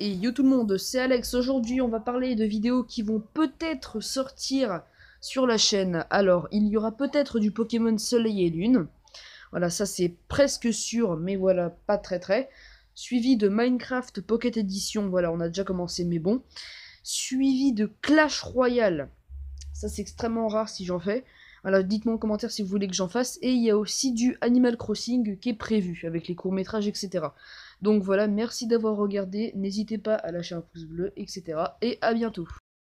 yo tout le monde, c'est Alex. Aujourd'hui, on va parler de vidéos qui vont peut-être sortir sur la chaîne. Alors, il y aura peut-être du Pokémon Soleil et Lune. Voilà, ça c'est presque sûr, mais voilà, pas très très. Suivi de Minecraft Pocket Edition, voilà, on a déjà commencé, mais bon. Suivi de Clash Royale. Ça c'est extrêmement rare si j'en fais. Alors dites-moi en commentaire si vous voulez que j'en fasse. Et il y a aussi du Animal Crossing qui est prévu, avec les courts-métrages, etc. Donc voilà, merci d'avoir regardé, n'hésitez pas à lâcher un pouce bleu, etc. Et à bientôt